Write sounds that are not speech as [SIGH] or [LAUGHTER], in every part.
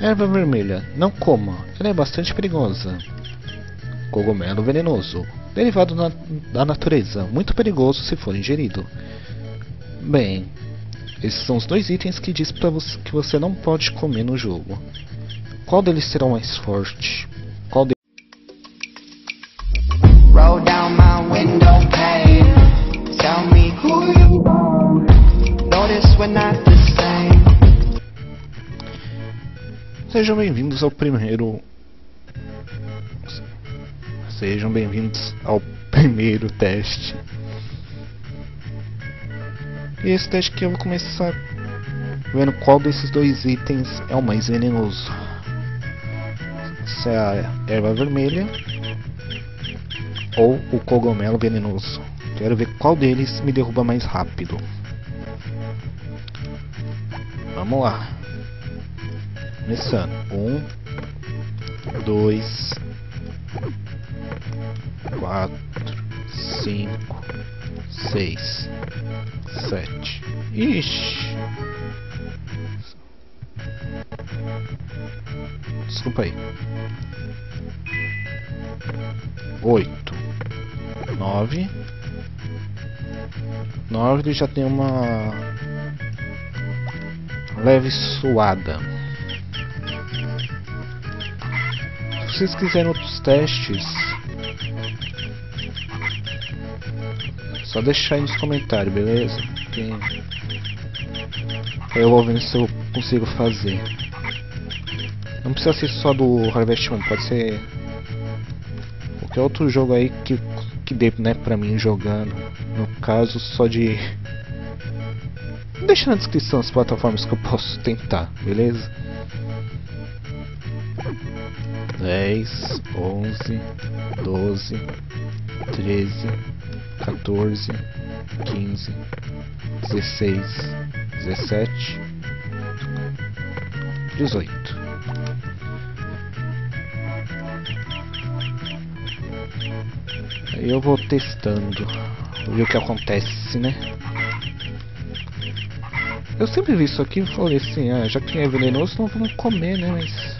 Erva vermelha, não coma, ela é bastante perigosa. Cogumelo venenoso, derivado na, da natureza, muito perigoso se for ingerido. Bem, esses são os dois itens que diz para você que você não pode comer no jogo. Qual deles será o mais forte? Sejam bem-vindos ao primeiro. Sejam bem-vindos ao primeiro teste. E esse teste aqui eu vou começar vendo qual desses dois itens é o mais venenoso. Se é a erva vermelha ou o cogumelo venenoso. Quero ver qual deles me derruba mais rápido. Vamos lá. Começando. Um, dois, quatro, cinco, seis, sete. Ixi. Desculpa aí. Oito, nove, nove. Já tem uma leve suada. Se vocês quiserem outros testes, só deixar aí nos comentários, beleza? Que eu vou vendo se eu consigo fazer. Não precisa ser só do Harvest Moon, pode ser qualquer outro jogo aí que, que dê né, pra mim jogando. No caso, só de. Deixa na descrição as plataformas que eu posso tentar, beleza? 10, 11, 12, 13, 14, 15, 16, 17, 18. Aí eu vou testando, ver o que acontece, né? Eu sempre vi isso aqui e falei assim, ah, já que é venenoso, não vamos comer, né? Mas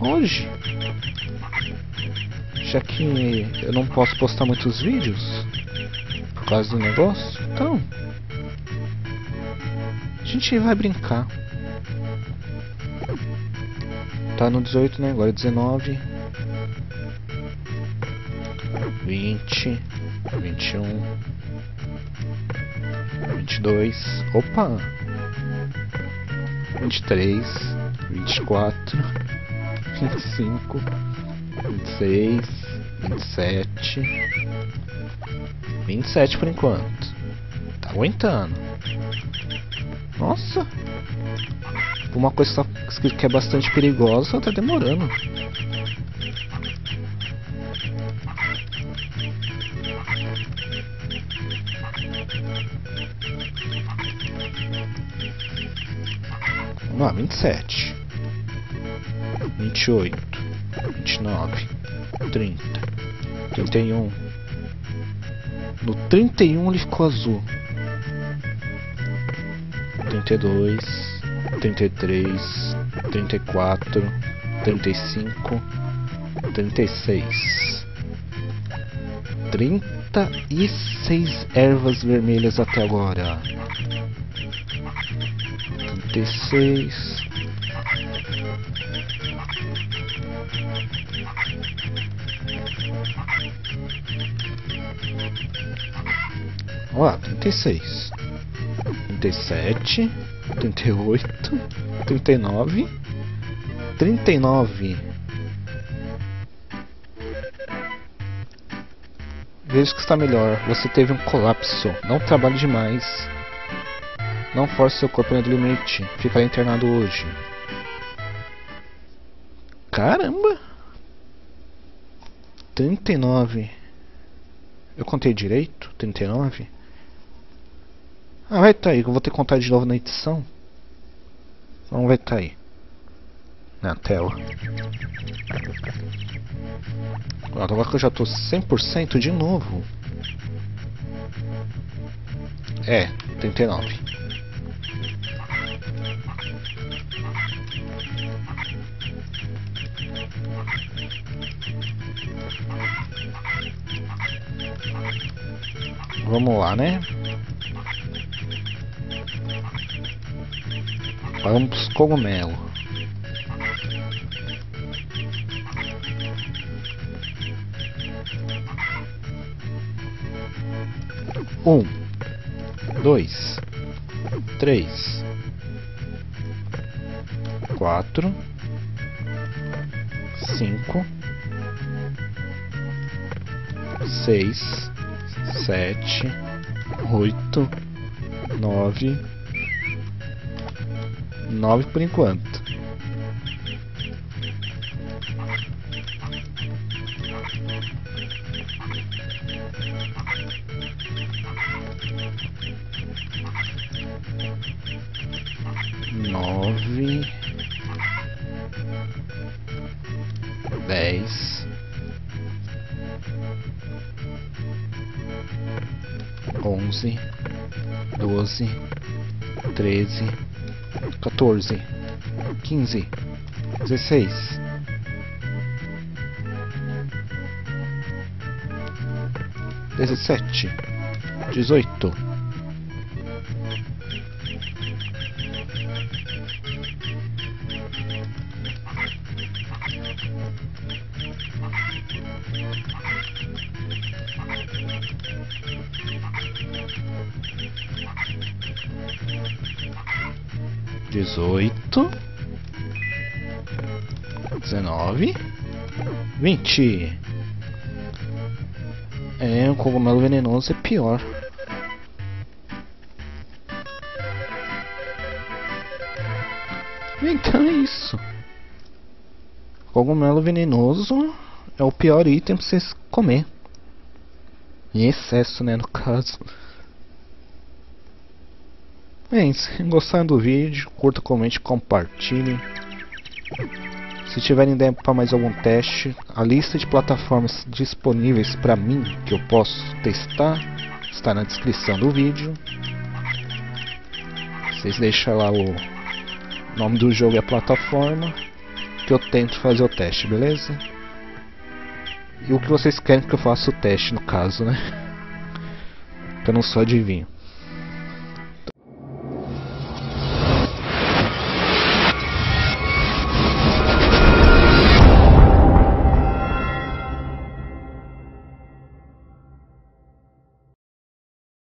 hoje, já que eu não posso postar muitos vídeos? Por causa do negócio, então. A gente vai brincar. Tá no 18, né? Agora 19. 20, 21, 22, opa, 23, 24, 25, 26, 27, 27 por enquanto. Tá aguentando. Nossa! Uma coisa que é bastante perigosa tá demorando. Vamos lá, 27, 28, 29, 30, 31. No 31 ele ficou azul. 32, 33, 34, 35, 36. 36 ervas vermelhas até agora. 36. Ó lá, 36. 37, 38, 39, 39. Veja que está melhor. Você teve um colapso. Não trabalhe demais. Não force seu corpo no limite. Ficará internado hoje. Caramba! 39. Eu contei direito? 39? Ah, vai tá aí. Eu vou ter que contar de novo na edição. Então vai tá aí na tela. Agora que eu já estou 100% de novo. É, 39. Vamos lá, né? Vamos cogumelo. Um, dois, três, quatro, cinco, seis, sete, oito, nove, nove por enquanto. Nove, dez, onze, doze, treze, 14, 15, 16, 17, 18, 18, 19, 20. É, o cogumelo venenoso é pior. Então é isso. Cogumelo venenoso é o pior item pra vocês comer. Em excesso, né, no caso. Bem, se [LAUGHS] gostaram do vídeo, curta, comente, compartilhe. Se tiverem ideia para mais algum teste, a lista de plataformas disponíveis para mim que eu posso testar está na descrição do vídeo. Vocês deixam lá o nome do jogo e a plataforma que eu tento fazer o teste, beleza? E o que vocês querem que eu faça o teste no caso, né? [LAUGHS] Que eu não sou adivinho.